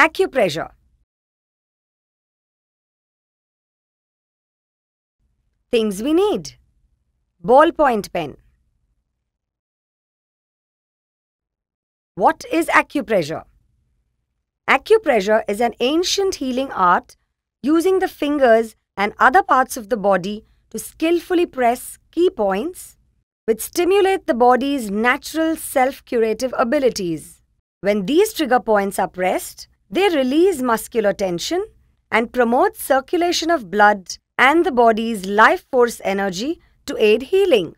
Acupressure. Things we need. Ballpoint pen. What is acupressure? Acupressure is an ancient healing art using the fingers and other parts of the body to skillfully press key points which stimulate the body's natural self-curative abilities. When these trigger points are pressed, they release muscular tension and promote circulation of blood and the body's life force energy to aid healing.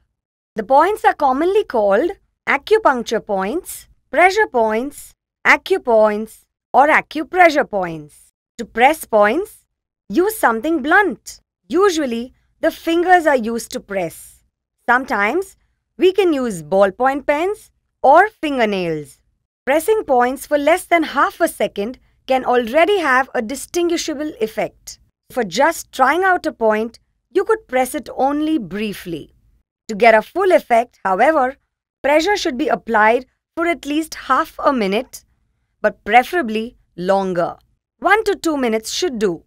The points are commonly called acupuncture points, pressure points, acupoints, or acupressure points. To press points, use something blunt. Usually, the fingers are used to press. Sometimes, we can use ballpoint pens or fingernails. Pressing points for less than half a second can already have a distinguishable effect. For just trying out a point, you could press it only briefly. To get a full effect, however, pressure should be applied for at least half a minute, but preferably longer. One to two minutes should do.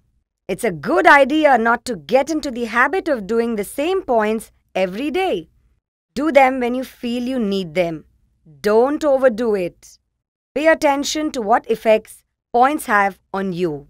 It's a good idea not to get into the habit of doing the same points every day. Do them when you feel you need them. Don't overdo it. Pay attention to what effects points have on you.